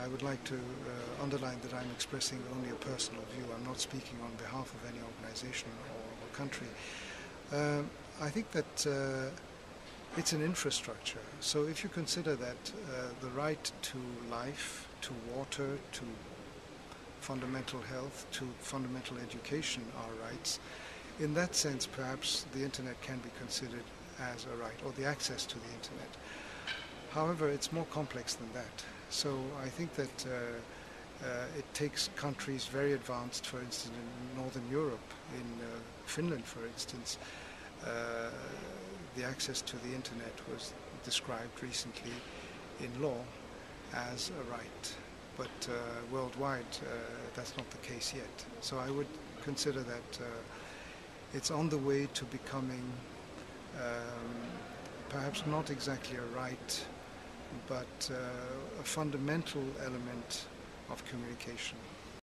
I would like to uh, underline that I'm expressing only a personal view. I'm not speaking on behalf of any organization or, or country. Uh, I think that uh, it's an infrastructure. So if you consider that uh, the right to life, to water, to fundamental health, to fundamental education are rights, in that sense perhaps the internet can be considered as a right, or the access to the internet. However, it's more complex than that. So I think that uh, uh, it takes countries very advanced, for instance, in Northern Europe, in uh, Finland, for instance, uh, the access to the internet was described recently in law as a right. But uh, worldwide, uh, that's not the case yet. So I would consider that it's on the way to becoming um, perhaps not exactly a right but uh, a fundamental element of communication.